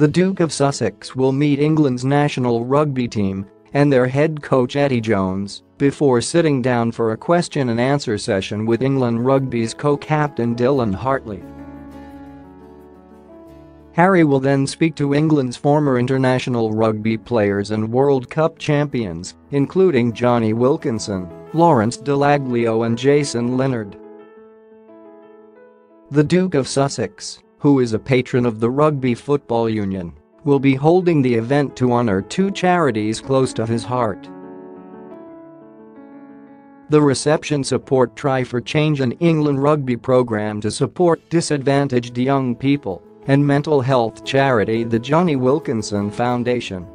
The Duke of Sussex will meet England's national rugby team and their head coach Eddie Jones before sitting down for a question and answer session with England Rugby's co-captain Dylan Hartley. Harry will then speak to England's former international rugby players and World Cup champions, including Jonny Wilkinson, Lawrence Dallaglio and Jason Leonard. The Duke of Sussex, who is a patron of the Rugby Football Union, will be holding the event to honour two charities close to his heart. The reception support Try for Change an England rugby programme to support disadvantaged young people and mental health charity the Johnny Wilkinson Foundation.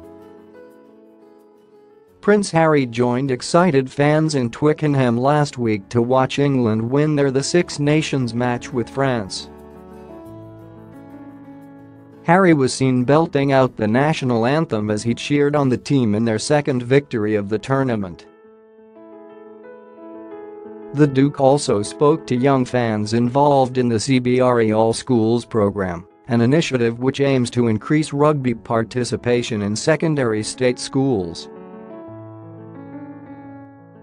Prince Harry joined excited fans in Twickenham last week to watch England win their The Six Nations match with France. Harry was seen belting out the national anthem as he cheered on the team in their second victory of the tournament. The Duke also spoke to young fans involved in the CBRE All Schools program an initiative which aims to increase rugby participation in secondary state schools.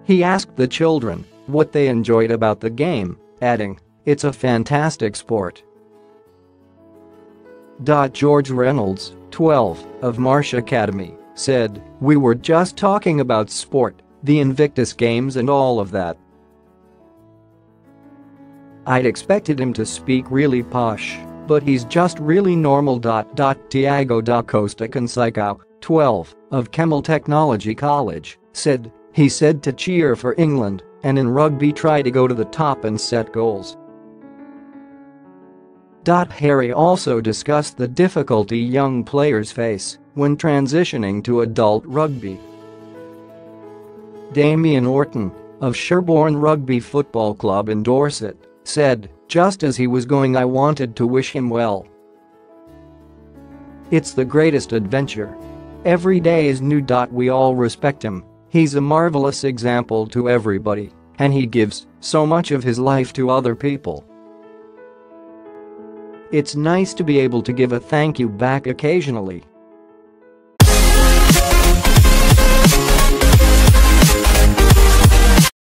He asked the children what they enjoyed about the game, adding, it's a fantastic sport. George Reynolds, 12, of Marsh Academy, said, We were just talking about sport, the Invictus Games and all of that. I'd expected him to speak really posh, but he's just really normal. Tiago da Costa Conceição, 12, of Kemnal Technology College, said, he said to cheer for England and in rugby try to go to the top and set goals. Harry also discussed the difficulty young players face when transitioning to adult rugby. Damien Orton, of Sherborne Rugby Football Club in Dorset, said, just as he was going I wanted to wish him well. It's the greatest adventure. Every day is new. Dot we all respect him, he's a marvelous example to everybody, and he gives so much of his life to other people. It's nice to be able to give a thank you back occasionally.